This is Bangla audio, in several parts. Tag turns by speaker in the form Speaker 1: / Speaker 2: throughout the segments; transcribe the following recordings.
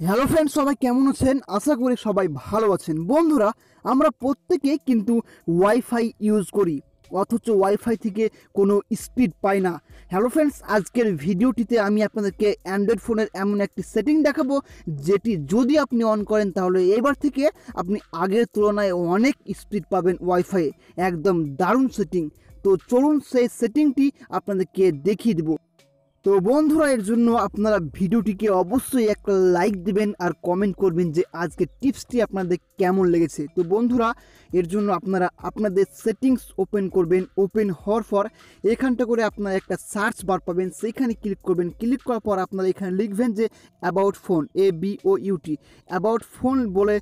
Speaker 1: হ্যালো ফ্রেন্ড সবাই কেমন আছেন? আশা করি সবাই ভালো আছেন। বন্ধুরা, আমরা প্রত্যেকে কিন্তু ওয়াইফাই ইউজ করি, অথচ ওয়াইফাই থেকে কোনো স্পিড পাই না। হ্যালো ফ্রেন্ডস আজকের ভিডিওটিতে আমি আপনাদেরকে অ্যান্ড্রয়েড ফোনের এমন একটি সেটিং দেখাবো, যেটি যদি আপনি অন করেন, তাহলে এবার থেকে আপনি আগের তুলনায় অনেক স্পিড পাবেন ওয়াইফাই একদম দারুণ সেটিং তো চলুন সেই সেটিংটি আপনাদেরকে দেখিয়ে দেবো। তো বন্ধুরা, এর জন্য আপনারা ভিডিওটিকে অবশ্যই একটা লাইক দিবেন আর কমেন্ট করবেন যে আজকে টিপসটি আপনাদের কেমন লেগেছে। তো বন্ধুরা, এর জন্য আপনারা আপনাদের সেটিংস ওপেন করবেন ওপেন হওয়ার পর এখানটা করে আপনারা একটা সার্চ বার পাবেন সেইখানে ক্লিক করবেন। ক্লিক করার পর আপনারা এখানে লিখবেন যে about phone A B O U T about phone বলে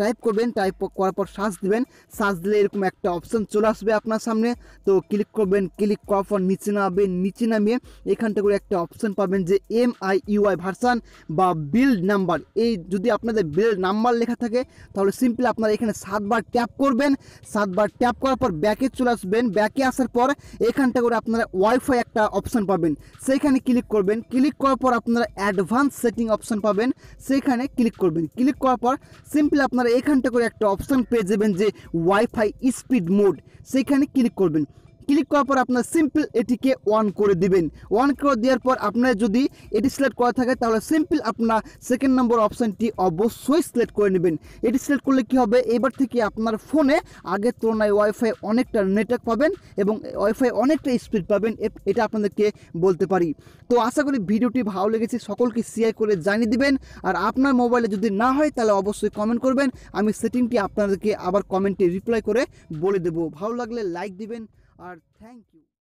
Speaker 1: টাইপ করবেন টাইপ করার পর সার্চ দেবেন। সার্চ দিলে এরকম একটা অপশান চলে আসবে আপনার সামনে। তো ক্লিক করবেন ক্লিক করার পর নিচে নামবেন, নিচে নামিয়ে এখানটা করে একটা অপশান পাবেন যে এম আই ইউআই ভার্সান বা বিল্ড নাম্বার এই যদি আপনাদের বিল্ড নাম্বার লেখা থাকে, তাহলে সিম্পলি আপনারা এখানে সাতবার ট্যাপ করবেন। সাতবার ট্যাপ করার পর ব্যাকে চলে আসবেন। ব্যাকে আসার পর এখানটা করে আপনারা ওয়াইফাই একটা অপশান পাবেন। সেইখানে ক্লিক করবেন। ক্লিক করার পর আপনারা অ্যাডভান্স সেটিং অপশান পাবেন। সেইখানে ক্লিক করবেন। ক্লিক করার পর সিম্পলি আপনারা এখানটা করে একটা অপশান পেয়ে যাবেন যে ওয়াইফাই স্পিড মোড সেইখানে ক্লিক করবেন। ক্লিক করার পর আপনার সিম্পল এটিকে অন করে দিবেন। অন করে দেওয়ার পর আপনার যদি এটি সিলেক্ট করা থাকে, তাহলে সিম্পল আপনার সেকেন্ড নম্বর অপশানটি অবশ্যই সিলেক্ট করে নেবেন। এটি সিলেক্ট করলে কি হবে? এবার থেকে আপনার ফোনে আগের তুলনায় ওয়াইফাই অনেকটা নেটওয়ার্ক পাবেন এবং ওয়াইফাই অনেকটা স্পিড পাবেন। এটা আপনাদেরকে বলতে পারি। তো আশা করি ভিডিওটি ভালো লেগেছে। সকলকে শেয়ার করে জানিয়ে দিবেন। আর আপনার মোবাইলে যদি না হয়, তাহলে অবশ্যই কমেন্ট করবেন। আমি সেটিংটি আপনাদেরকে আবার কমেন্টে রিপ্লাই করে বলে দেবো। ভালো লাগলে লাইক দিবেন। আর থ্যাংক ইউ